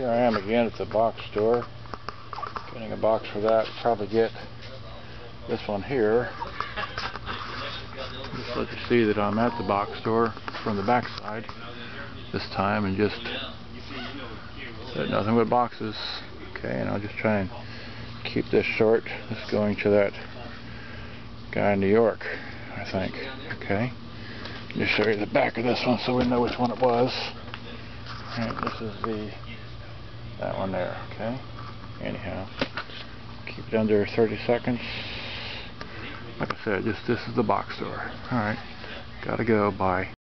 here I am again at the box store. Getting a box for that. Probably get this one here. Just let you see that I'm at the box store from the back side this time and just nothing but boxes. Okay, and I'll just try and keep this short. This is going to that guy in New York, I think. Okay. Just show you the back of this one so we know which one it was. Alright, this is the that one there, okay? Anyhow, keep it under 30 seconds. Like I said, just this is the box store. Alright, gotta go, bye.